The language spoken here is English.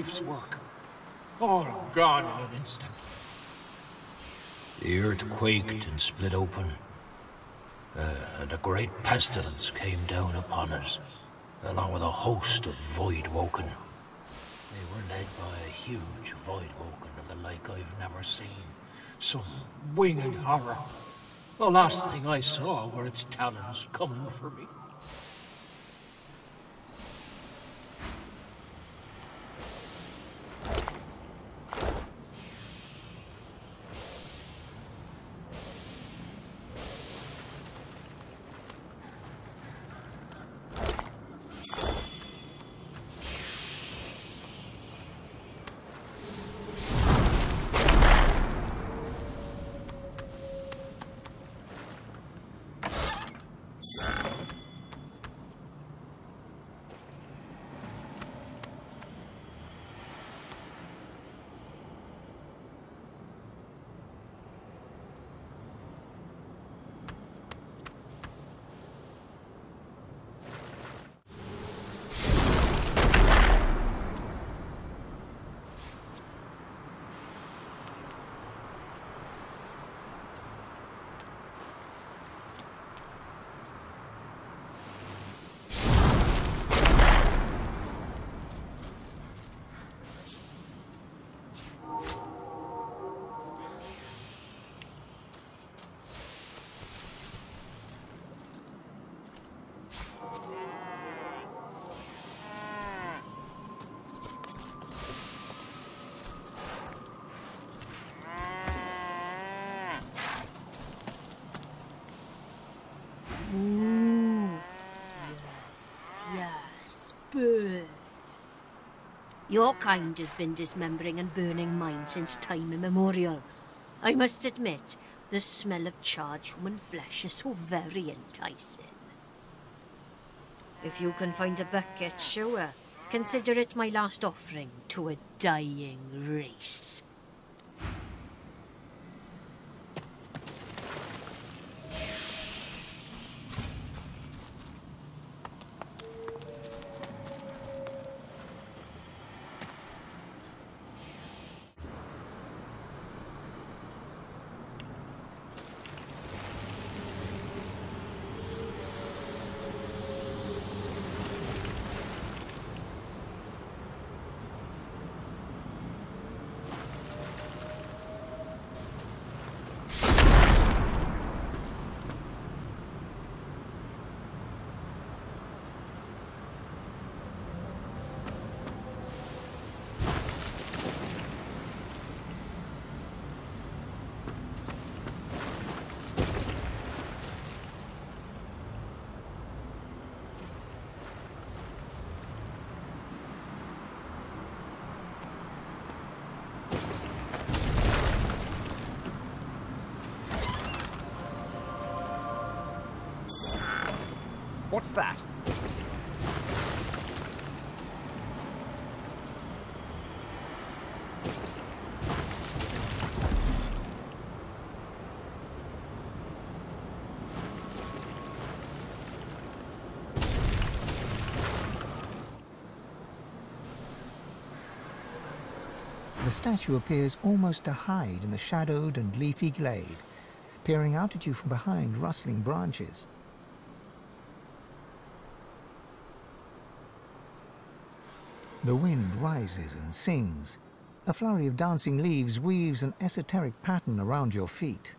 life's work. All gone in an instant. The earth quaked and split open, uh, and a great pestilence came down upon us, along with a host of Voidwoken. They were led by a huge Voidwoken of the like I've never seen. Some winged horror. The last thing I saw were its talons coming for me. Your kind has been dismembering and burning mine since time immemorial. I must admit, the smell of charred human flesh is so very enticing. If you can find a bucket, sure. Consider it my last offering to a dying race. What's that? The statue appears almost to hide in the shadowed and leafy glade, peering out at you from behind rustling branches. The wind rises and sings. A flurry of dancing leaves weaves an esoteric pattern around your feet.